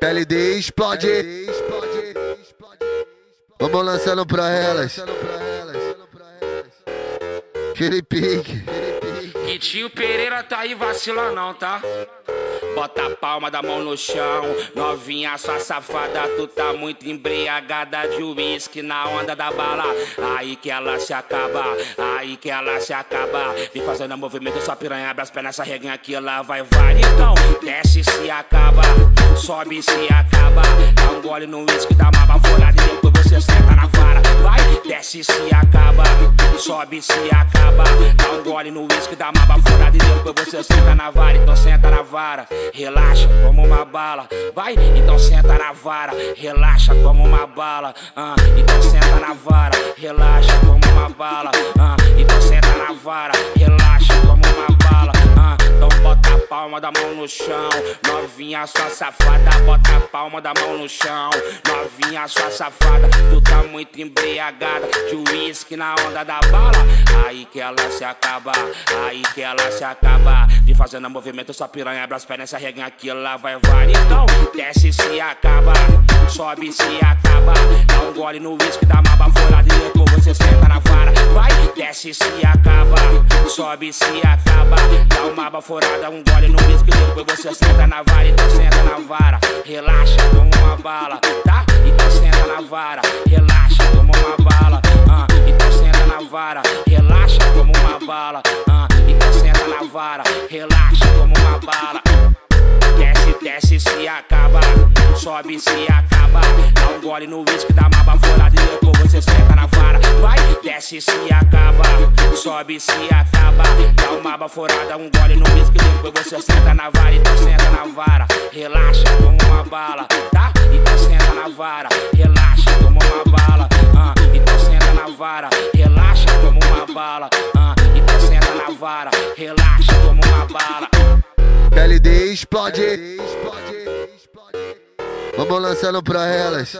LD explode. Vamos lançando pra elas. Aquele. Que tio Pereira tá aí, vacila não, tá? Bota a palma da mão no chão, novinha, sua safada, tu tá muito embriagada de uísque na onda da bala. Aí que ela se acaba, aí que ela se acaba. Vem fazendo movimento, sua piranha abre as pernas, essa reguinha aqui, ela vai vai. Então, desce se acaba, sobe se acaba. Dá um gole no uísque, dá uma baforada e depois você senta na vara. Vai, desce se acaba, sobe se acaba. Dá um gole no uísque, dá uma baforada e depois você senta na vara. Então senta na vara relaxa, toma uma bala. Vai, então senta na vara, relaxa, toma uma bala. Ah, então senta na vara, relaxa, toma uma bala. Ah, então senta na vara, relaxa, toma uma bala. Palma da mão no chão, novinha sua safada, bota a palma da mão no chão, novinha sua safada, tu tá muito embriagada de uísque na onda da bala. Aí que ela se acaba, aí que ela se acaba, de fazendo movimento sua piranha abre as pernas reguinha aqui, ela vai vai. Então, desce se acaba, sobe se acaba. Dá um gole no uísque, dá uma baforada e depois você senta na vara. Desce se acaba, sobe se acaba. Dá uma baforada, um gole no uísque, depois você senta na vara. Então senta na vara, relaxa, toma uma bala, tá? Então senta na vara, relaxa, toma uma bala. Ah, então senta na vara, relaxa, toma uma bala. Ah, então senta na vara, relaxa, toma uma bala. Desce, desce, se acaba. Sobe, se acaba. Dá um gole no uísque, dá uma baforada e depois você senta na vara. Vai, desce, se acaba. Sobe, se acaba. Dá uma baforada, um gole no uísque, depois você senta na vara. Então senta na vara. Relaxa, toma uma bala, tá? Então senta na vara. Relaxa, toma uma bala. Ah, então senta na vara. Relaxa, toma uma bala. Ah, então senta na vara. Relaxa, toma uma bala. LD explode. Vamos lançando pra elas.